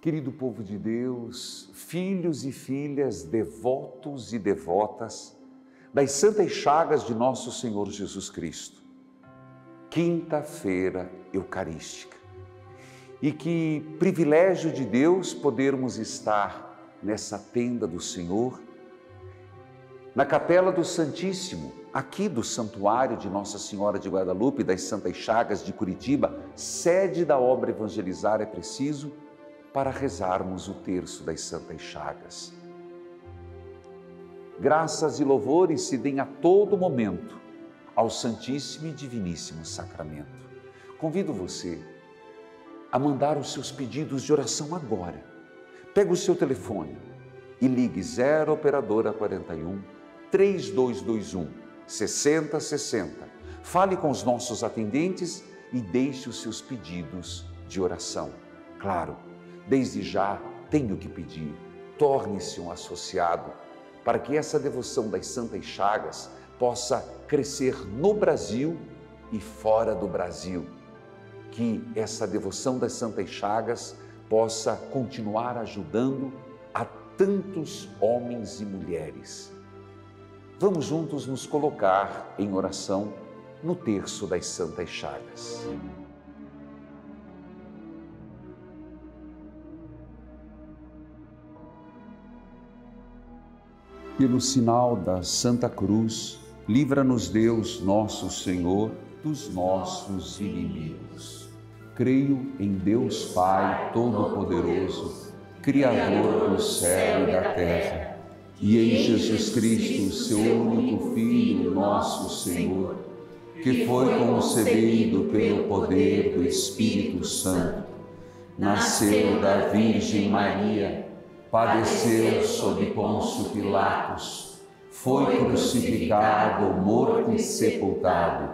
Querido povo de Deus, filhos e filhas, devotos e devotas das santas chagas de nosso Senhor Jesus Cristo, quinta-feira eucarística. E que privilégio de Deus podermos estar nessa tenda do Senhor, na capela do Santíssimo, aqui do Santuário de Nossa Senhora de Guadalupe, das Santas Chagas de Curitiba, sede da obra Evangelizar é Preciso para rezarmos o terço das Santas Chagas. Graças e louvores se deem a todo momento ao Santíssimo e Diviníssimo Sacramento. Convido você a mandar os seus pedidos de oração agora. Pega o seu telefone e ligue 0 operadora 41 3221 6060. Fale com os nossos atendentes e deixe os seus pedidos de oração. Claro, Desde já tenho que pedir, torne-se um associado para que essa devoção das Santas Chagas possa crescer no Brasil e fora do Brasil. Que essa devoção das Santas Chagas possa continuar ajudando a tantos homens e mulheres. Vamos juntos nos colocar em oração no terço das Santas Chagas. Pelo sinal da Santa Cruz, livra-nos Deus, nosso Senhor, dos nossos inimigos. Creio em Deus Pai Todo-Poderoso, Criador do céu e da terra, e em Jesus Cristo, seu único Filho, nosso Senhor, que foi concebido pelo poder do Espírito Santo, nasceu da Virgem Maria padeceu sob Pôncio Pilatos, foi crucificado, morto e sepultado,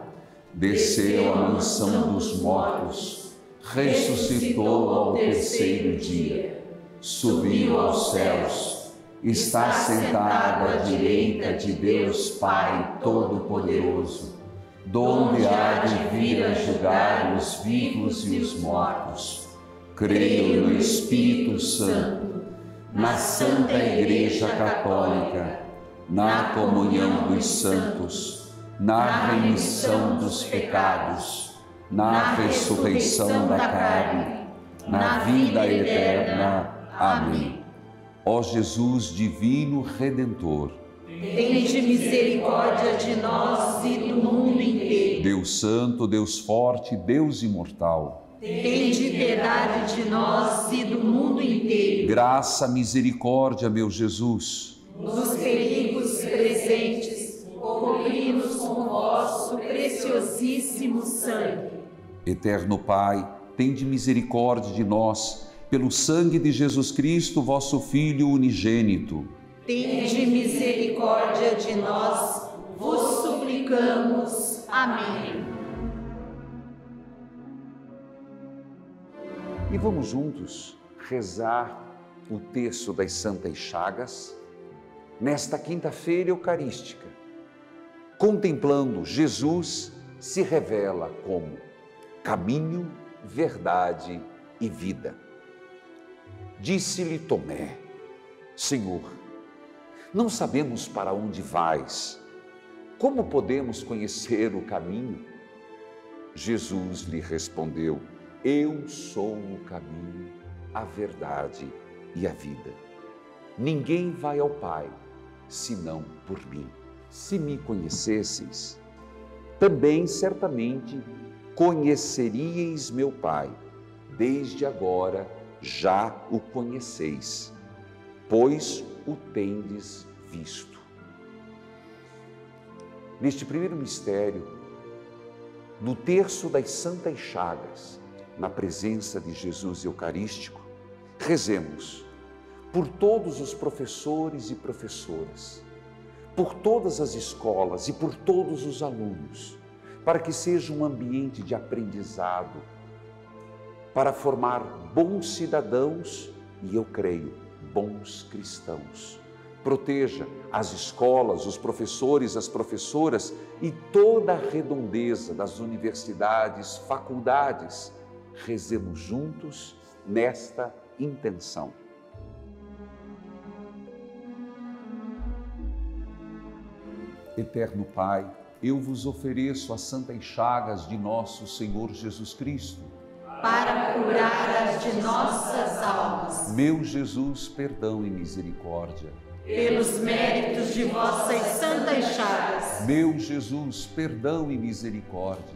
desceu à mansão dos mortos, ressuscitou ao terceiro dia, subiu aos céus, está sentado à direita de Deus Pai Todo-Poderoso, donde há de vir a julgar os vivos e os mortos. Creio no Espírito Santo na Santa Igreja Católica, na comunhão dos santos, na remissão dos pecados, na ressurreição da carne, na vida eterna. Amém. Ó Jesus divino Redentor, Tende misericórdia de nós e do mundo inteiro. Deus Santo, Deus Forte, Deus Imortal Tende piedade de nós e do mundo inteiro. Graça, misericórdia, meu Jesus. Nos perigos presentes, cobri-nos com vosso preciosíssimo sangue. Eterno Pai, tende misericórdia de nós, pelo sangue de Jesus Cristo, vosso Filho unigênito. Tende misericórdia de nós, vos suplicamos. Amém. E vamos juntos rezar o texto das Santas Chagas nesta quinta-feira eucarística, contemplando Jesus se revela como caminho, verdade e vida. Disse-lhe Tomé: Senhor, não sabemos para onde vais. Como podemos conhecer o caminho? Jesus lhe respondeu: eu sou o caminho, a verdade e a vida. Ninguém vai ao Pai senão por mim. Se me conhecesseis, também certamente conheceríeis meu Pai. Desde agora já o conheceis, pois o tendes visto. Neste primeiro mistério, no terço das Santas Chagas, na presença de Jesus Eucarístico, rezemos por todos os professores e professoras, por todas as escolas e por todos os alunos, para que seja um ambiente de aprendizado, para formar bons cidadãos e, eu creio, bons cristãos. Proteja as escolas, os professores, as professoras e toda a redondeza das universidades, faculdades, rezemos juntos nesta intenção. Eterno Pai, eu vos ofereço as santas chagas de nosso Senhor Jesus Cristo. Para curar as de nossas almas. Meu Jesus, perdão e misericórdia. Pelos méritos de vossas santas chagas. Meu Jesus, perdão e misericórdia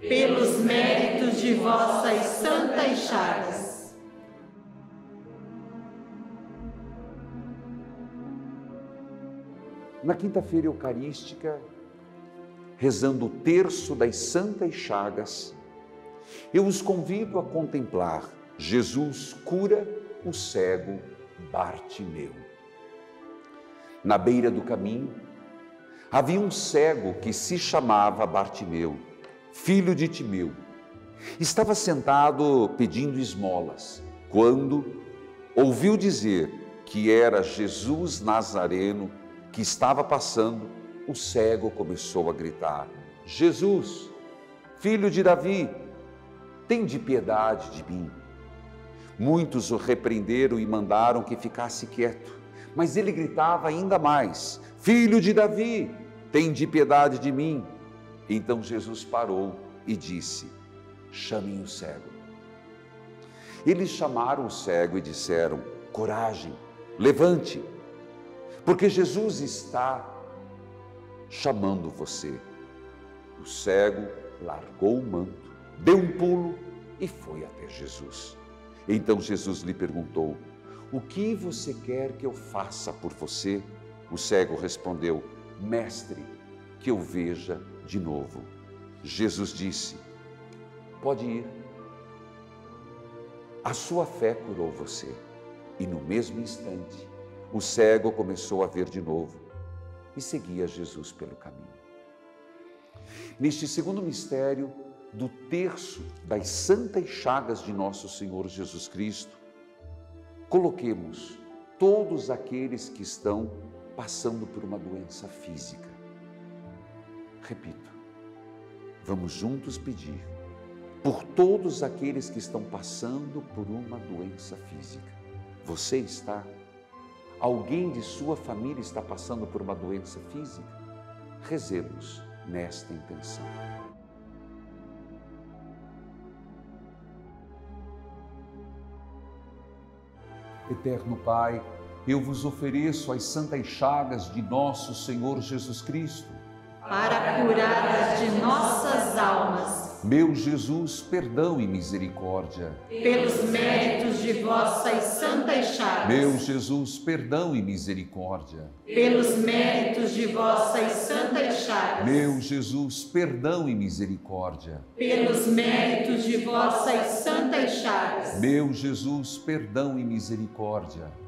pelos méritos de vossas santas chagas. Na quinta-feira eucarística, rezando o terço das santas chagas, eu os convido a contemplar Jesus cura o cego Bartimeu. Na beira do caminho, havia um cego que se chamava Bartimeu filho de Timeu. Estava sentado pedindo esmolas, quando ouviu dizer que era Jesus Nazareno que estava passando, o cego começou a gritar: Jesus, filho de Davi, tem de piedade de mim. Muitos o repreenderam e mandaram que ficasse quieto, mas ele gritava ainda mais: Filho de Davi, tem de piedade de mim. Então Jesus parou e disse: Chamem o cego. Eles chamaram o cego e disseram: Coragem, levante, porque Jesus está chamando você. O cego largou o manto, deu um pulo e foi até Jesus. Então Jesus lhe perguntou: O que você quer que eu faça por você? O cego respondeu: Mestre, que eu veja de novo. Jesus disse: Pode ir. A sua fé curou você. E no mesmo instante, o cego começou a ver de novo e seguia Jesus pelo caminho. Neste segundo mistério do terço das santas chagas de nosso Senhor Jesus Cristo, coloquemos todos aqueles que estão passando por uma doença física. Repito, Vamos juntos pedir por todos aqueles que estão passando por uma doença física. Você está? Alguém de sua família está passando por uma doença física? Rezemos nesta intenção. Eterno Pai, eu vos ofereço as santas chagas de nosso Senhor Jesus Cristo para curar as de nossas almas. Meu Jesus, perdão e misericórdia. Pelos méritos de vossas santas chagas. Meu Jesus, perdão e misericórdia. Pelos méritos de vossas santas chagas. Meu Jesus, perdão e misericórdia. Pelos méritos de vossas santas chagas. Meu Jesus, perdão e misericórdia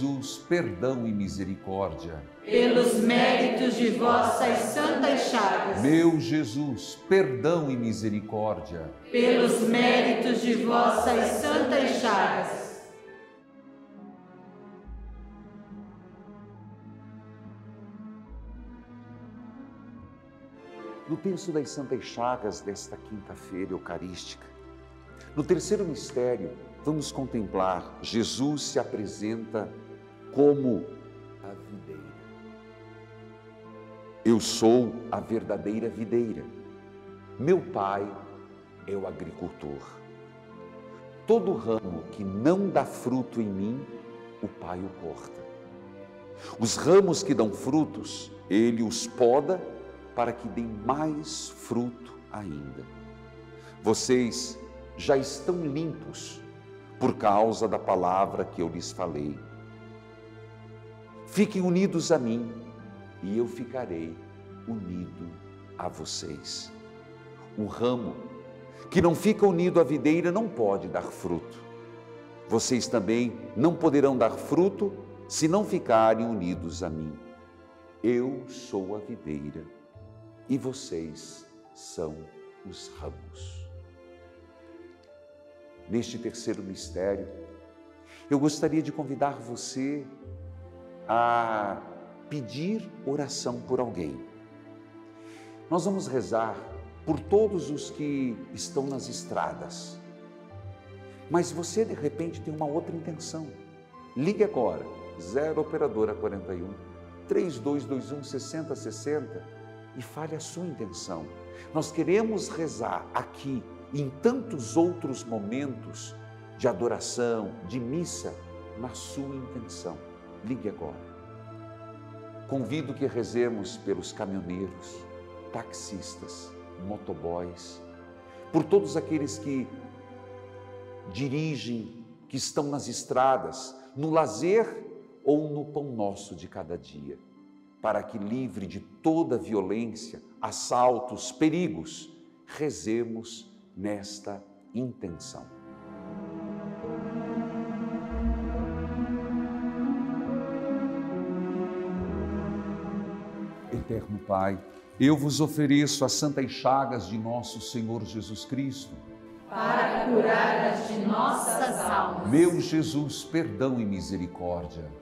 Jesus, perdão e misericórdia. Pelos méritos de vossas santas chagas. Meu Jesus, perdão e misericórdia. Pelos méritos de vossas santas chagas. No texto das Santas Chagas desta quinta-feira eucarística, no terceiro mistério, vamos contemplar Jesus se apresenta como a videira. Eu sou a verdadeira videira. Meu pai é o agricultor. Todo ramo que não dá fruto em mim, o pai o corta. Os ramos que dão frutos, ele os poda para que deem mais fruto ainda. Vocês já estão limpos por causa da palavra que eu lhes falei. Fiquem unidos a mim e eu ficarei unido a vocês. O ramo que não fica unido à videira não pode dar fruto. Vocês também não poderão dar fruto se não ficarem unidos a mim. Eu sou a videira e vocês são os ramos. Neste terceiro mistério, eu gostaria de convidar você a pedir oração por alguém. Nós vamos rezar por todos os que estão nas estradas. Mas você de repente tem uma outra intenção. Ligue agora, 0 operadora 41 3221 6060 e fale a sua intenção. Nós queremos rezar aqui em tantos outros momentos de adoração, de missa, na sua intenção. Ligue agora. Convido que rezemos pelos caminhoneiros, taxistas, motoboys, por todos aqueles que dirigem, que estão nas estradas, no lazer ou no pão nosso de cada dia, para que livre de toda violência, assaltos, perigos, rezemos nesta intenção. Eterno Pai, eu vos ofereço as santas chagas de nosso Senhor Jesus Cristo para curar as de nossas almas. Meu Jesus, perdão e misericórdia.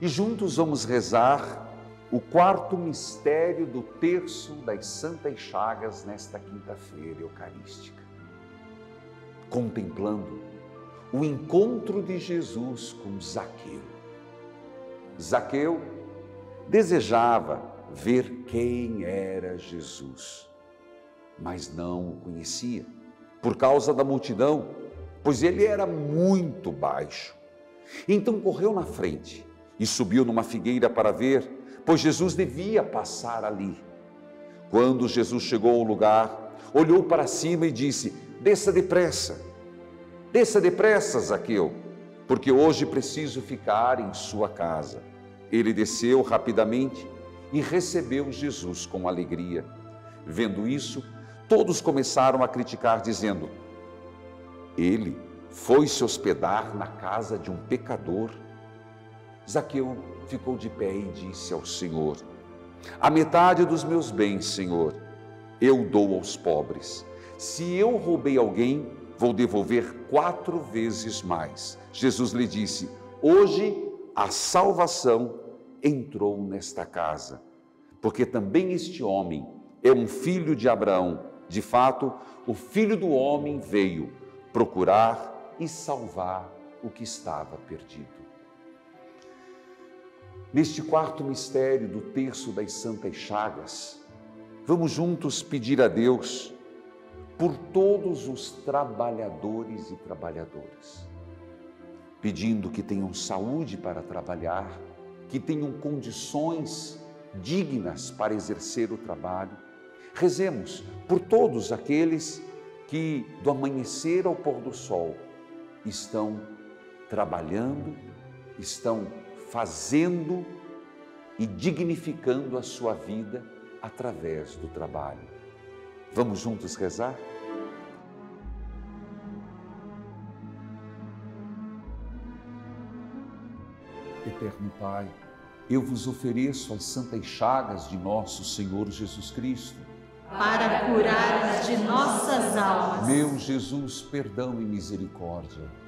E juntos vamos rezar o quarto mistério do terço das Santas Chagas nesta quinta-feira eucarística. Contemplando o encontro de Jesus com Zaqueu. Zaqueu desejava ver quem era Jesus, mas não o conhecia por causa da multidão, pois ele era muito baixo. Então correu na frente e subiu numa figueira para ver, pois Jesus devia passar ali. Quando Jesus chegou ao lugar, olhou para cima e disse: Desça depressa, desça depressa, Zaqueu, porque hoje preciso ficar em sua casa. Ele desceu rapidamente e recebeu Jesus com alegria. Vendo isso, todos começaram a criticar, dizendo: Ele foi se hospedar na casa de um pecador. Zaqueu ficou de pé e disse ao Senhor: A metade dos meus bens, Senhor, eu dou aos pobres. Se eu roubei alguém, vou devolver quatro vezes mais. Jesus lhe disse: Hoje a salvação entrou nesta casa, porque também este homem é um filho de Abraão. De fato, o filho do homem veio procurar e salvar o que estava perdido. Neste quarto mistério do terço das Santas Chagas, vamos juntos pedir a Deus por todos os trabalhadores e trabalhadoras, pedindo que tenham saúde para trabalhar, que tenham condições dignas para exercer o trabalho. Rezemos por todos aqueles que, do amanhecer ao pôr do sol, estão trabalhando, estão fazendo e dignificando a sua vida através do trabalho. Vamos juntos rezar? Eterno Pai, eu vos ofereço as santas chagas de nosso Senhor Jesus Cristo. Para curar as de nossas almas. Meu Jesus, perdão e misericórdia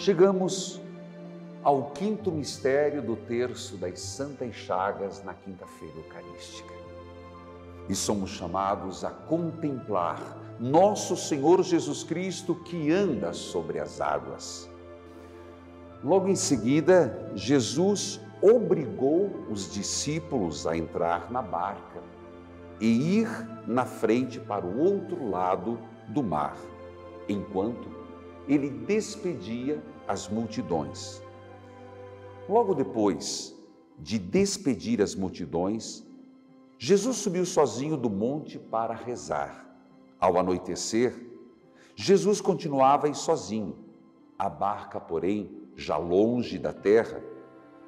Chegamos ao quinto mistério do terço das Santas Chagas na quinta-feira Eucarística. E somos chamados a contemplar nosso Senhor Jesus Cristo que anda sobre as águas. Logo em seguida, Jesus obrigou os discípulos a entrar na barca e ir na frente para o outro lado do mar, enquanto ele despedia as multidões. Logo depois de despedir as multidões, Jesus subiu sozinho do monte para rezar. Ao anoitecer, Jesus continuava sozinho. A barca, porém, já longe da terra,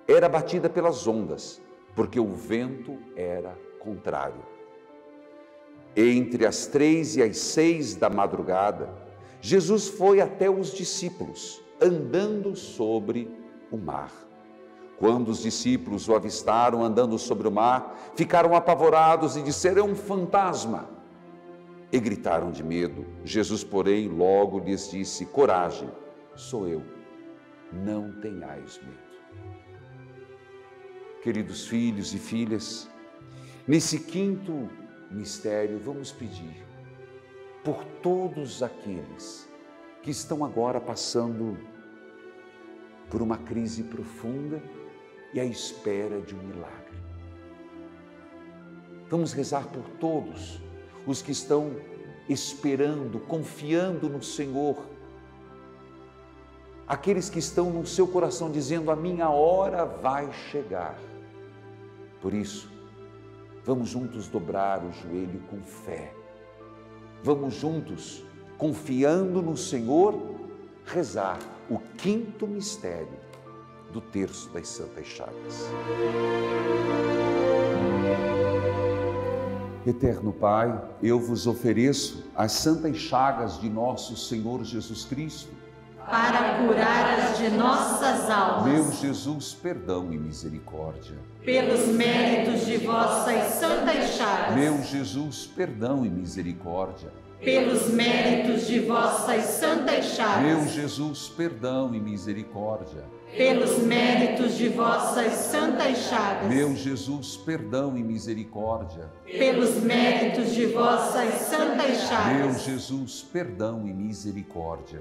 era batida pelas ondas, porque o vento era contrário. Entre as três e as seis da madrugada, Jesus foi até os discípulos, andando sobre o mar. Quando os discípulos o avistaram andando sobre o mar, ficaram apavorados e disseram: É um fantasma. E gritaram de medo. Jesus, porém, logo lhes disse: Coragem, sou eu, não tenhais medo. Queridos filhos e filhas, nesse quinto mistério, vamos pedir por todos aqueles que estão agora passando por uma crise profunda e à espera de um milagre. Vamos rezar por todos os que estão esperando, confiando no Senhor. Aqueles que estão no seu coração dizendo: A minha hora vai chegar. Por isso, vamos juntos dobrar o joelho com fé Vamos juntos, confiando no Senhor, rezar o quinto mistério do terço das Santas Chagas. Eterno Pai, eu vos ofereço as santas chagas de nosso Senhor Jesus Cristo para curar as de nossas almas. Meu Jesus, perdão e misericórdia. Pelos méritos de vossas santas chagas. Meu Jesus, perdão e misericórdia. Pelos méritos de vossas santas chagas. Meu Jesus, perdão e misericórdia. Pelos méritos de vossas santas chagas. Meu Jesus, perdão e misericórdia. Pelos méritos de vossas santas chagas. Meu Jesus, perdão e misericórdia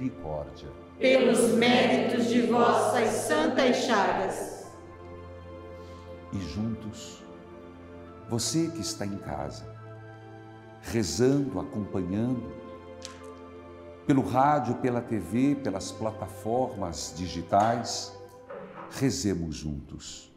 Pelos méritos de vossas santas chagas. E juntos, você que está em casa, rezando, acompanhando, pelo rádio, pela TV, pelas plataformas digitais, rezemos juntos.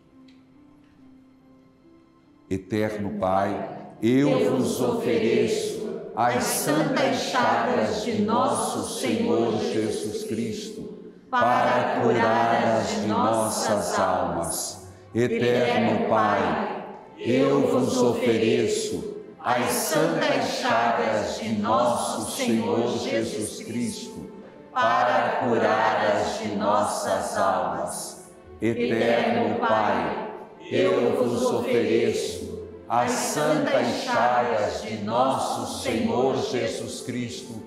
Eterno Pai, eu vos ofereço as santas chagas de nosso Senhor Jesus Cristo, para curar as de nossas almas. Eterno Pai, eu vos ofereço as santas chagas de nosso Senhor Jesus Cristo, para curar as de nossas almas. Eterno Pai, eu vos ofereço as santas chagas de nosso Senhor Jesus Cristo,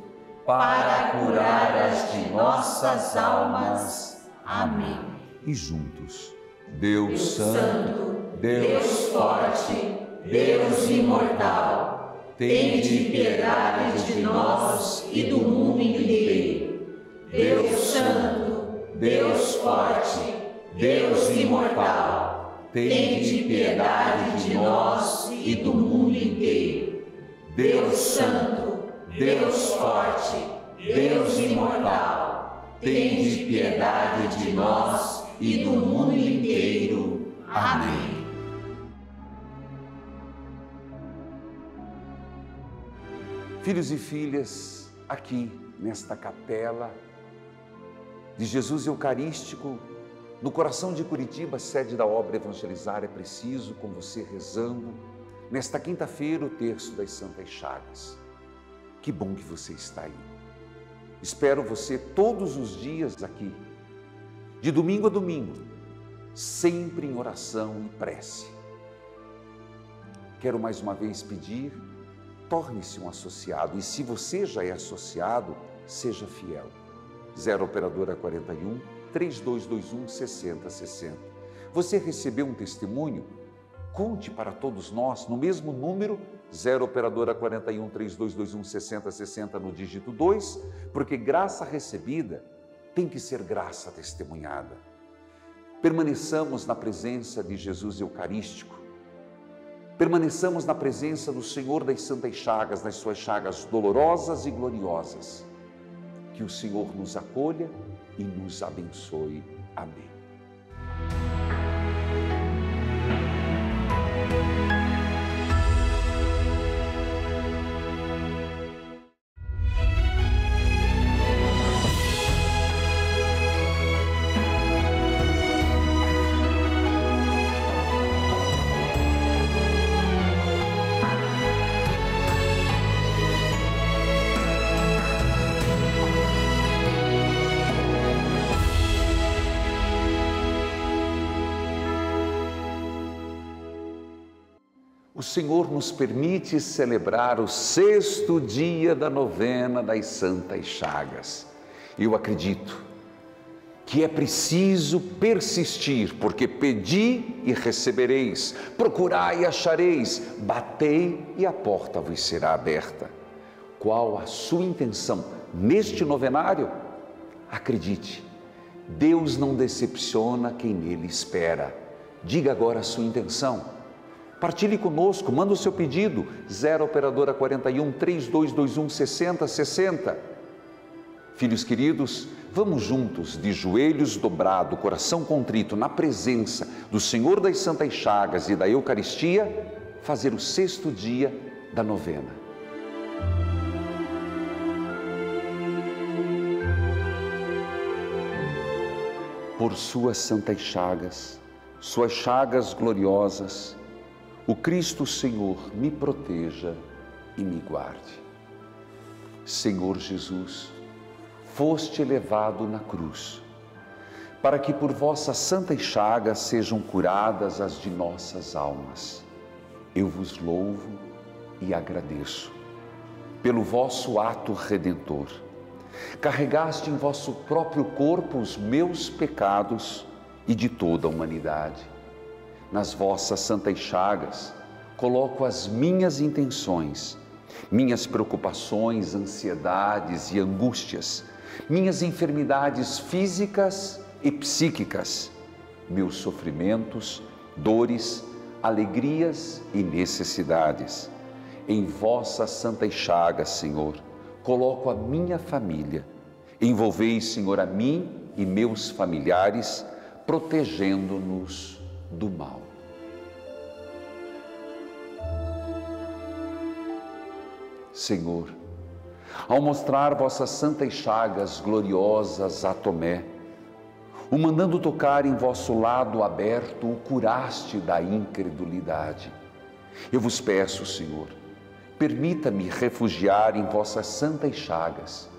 para curar as de nossas almas. Amém. E juntos, Deus Santo, Deus forte, Deus imortal, tende piedade de nós e do mundo inteiro. Deus Santo, Deus forte, Deus imortal, tende piedade de nós e do mundo inteiro. Deus Santo, Deus forte, Deus imortal, tende piedade de nós e do mundo inteiro. Amém. Filhos e filhas, aqui nesta capela de Jesus Eucarístico, no coração de Curitiba, sede da obra Evangelizar, é preciso, com você rezando, nesta quinta-feira, o terço das Santas Chagas. Que bom que você está aí. Espero você todos os dias aqui, de domingo a domingo, sempre em oração e prece. Quero mais uma vez pedir, torne-se um associado e se você já é associado, seja fiel. 0 Operadora 41 3221 6060. Você recebeu um testemunho? Conte para todos nós no mesmo número 0 Operadora 41 3221 6060 no dígito 2, porque graça recebida tem que ser graça testemunhada. Permaneçamos na presença de Jesus Eucarístico. Permaneçamos na presença do Senhor das Santas Chagas, nas suas chagas dolorosas e gloriosas. Que o Senhor nos acolha e nos abençoe. Amém. Senhor nos permite celebrar o sexto dia da novena das Santas Chagas. Eu acredito que é preciso persistir, porque pedi e recebereis, procurai e achareis, batei e a porta vos será aberta. Qual a sua intenção neste novenário? Acredite, Deus não decepciona quem nele espera. Diga agora a sua intenção. Partilhe conosco, manda o seu pedido, 0 Operadora 41 3221 6060. Filhos queridos, vamos juntos, de joelhos dobrados, coração contrito, na presença do Senhor das Santas Chagas e da Eucaristia, fazer o sexto dia da novena. Por suas santas chagas, suas chagas gloriosas, o Cristo Senhor me proteja e me guarde. Senhor Jesus, foste levado na cruz, para que por vossas santas chagas sejam curadas as de nossas almas. Eu vos louvo e agradeço pelo vosso ato redentor. Carregaste em vosso próprio corpo os meus pecados e de toda a humanidade. Nas vossas santas chagas coloco as minhas intenções, minhas preocupações, ansiedades e angústias, minhas enfermidades físicas e psíquicas, meus sofrimentos, dores, alegrias e necessidades. Em vossas santas chagas, Senhor, coloco a minha família. Envolvei, Senhor, a mim e meus familiares, protegendo-nos do mal. Senhor, ao mostrar vossas santas chagas gloriosas a Tomé, o mandando tocar em vosso lado aberto, o curaste da incredulidade. Eu vos peço, Senhor, permita-me refugiar em vossas santas chagas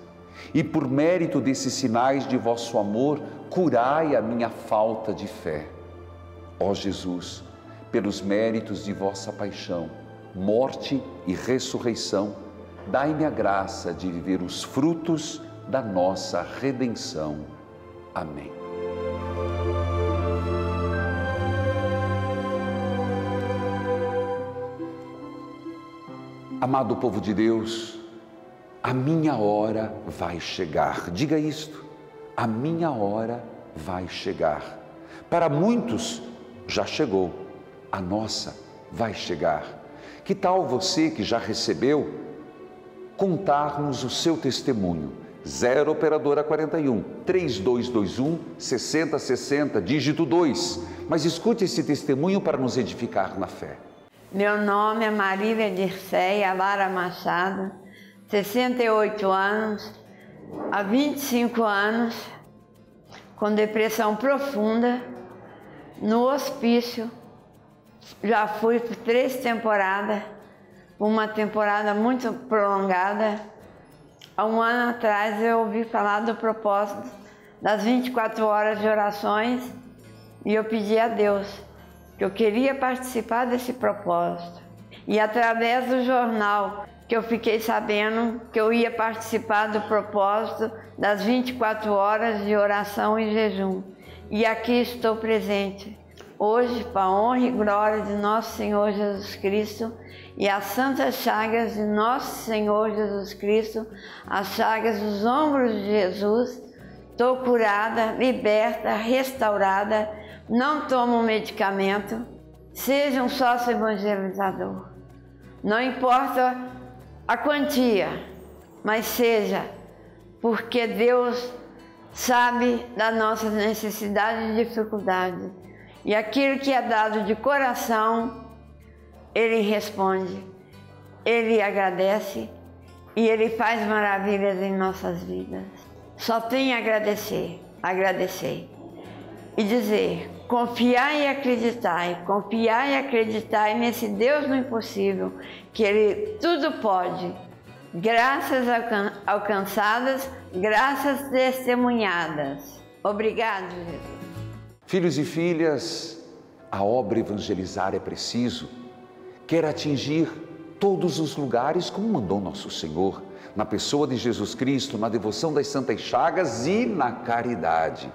e, por mérito desses sinais de vosso amor, curai a minha falta de fé. Ó Jesus, pelos méritos de vossa paixão, morte e ressurreição, dai-me a graça de viver os frutos da nossa redenção. Amém. Amado povo de Deus, a minha hora vai chegar. Diga isto: a minha hora vai chegar. Para muitos já chegou, a nossa vai chegar. Que tal você que já recebeu contar-nos o seu testemunho? 0 operadora 41 3221 6060 dígito 2. Mas escute esse testemunho para nos edificar na fé. Meu nome é Marília Dirceia Lara Machado, 68 anos, há 25 anos, com depressão profunda, no hospício. Já fui por três temporadas, uma temporada muito prolongada. Há um ano atrás eu ouvi falar do propósito das 24 horas de orações e eu pedi a Deus que eu queria participar desse propósito. E através do jornal que eu fiquei sabendo que eu ia participar do propósito das 24 horas de oração e jejum. E aqui estou presente. Hoje, para honra e glória de nosso Senhor Jesus Cristo e as santas chagas de nosso Senhor Jesus Cristo, as chagas dos ombros de Jesus, estou curada, liberta, restaurada não toma um medicamento, seja um sócio evangelizador. Não importa a quantia, mas seja, porque Deus sabe da nossa necessidade e dificuldade. E aquilo que é dado de coração, Ele responde, Ele agradece e Ele faz maravilhas em nossas vidas. Só tem agradecer, agradecer e dizer: confiar e acreditar, confiar e acreditar nesse Deus no impossível, que Ele tudo pode. Graças alcançadas, graças testemunhadas. Obrigado, Jesus. Filhos e filhas, a obra evangelizar é preciso. Quer atingir todos os lugares como mandou nosso Senhor, na pessoa de Jesus Cristo, na devoção das santas chagas e na caridade.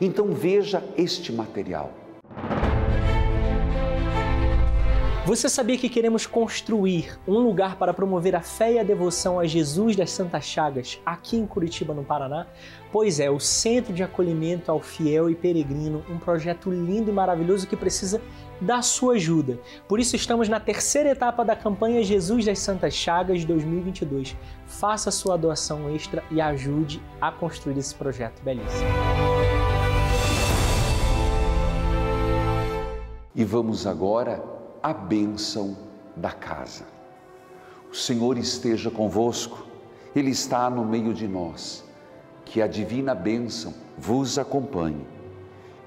Então veja este material. Você sabia que queremos construir um lugar para promover a fé e a devoção a Jesus das Santas Chagas aqui em Curitiba, no Paraná? Pois é, o Centro de Acolhimento ao Fiel e Peregrino, um projeto lindo e maravilhoso que precisa da sua ajuda. Por isso estamos na terceira etapa da campanha Jesus das Santas Chagas 2022. Faça sua doação extra e ajude a construir esse projeto belíssimo. E vamos agora à bênção da casa. O Senhor esteja convosco, Ele está no meio de nós. Que a divina bênção vos acompanhe.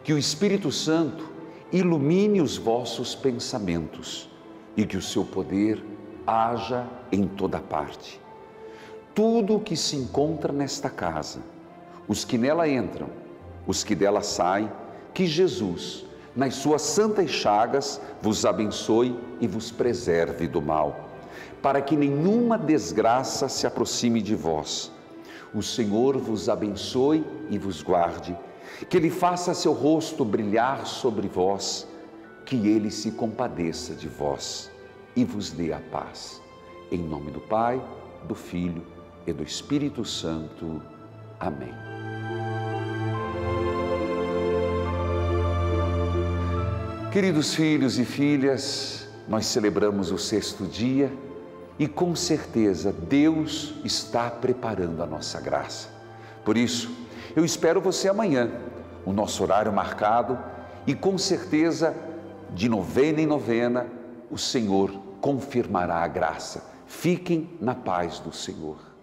Que o Espírito Santo ilumine os vossos pensamentos e que o seu poder haja em toda parte. Tudo o que se encontra nesta casa, os que nela entram, os que dela saem, que Jesus, nas suas santas chagas, vos abençoe e vos preserve do mal, para que nenhuma desgraça se aproxime de vós. O Senhor vos abençoe e vos guarde, que Ele faça seu rosto brilhar sobre vós, que Ele se compadeça de vós e vos dê a paz. Em nome do Pai, do Filho e do Espírito Santo. Amém. Queridos filhos e filhas, nós celebramos o sexto dia e com certeza Deus está preparando a nossa graça. Por isso, eu espero você amanhã, o nosso horário marcado, e com certeza, de novena em novena, o Senhor confirmará a graça. Fiquem na paz do Senhor.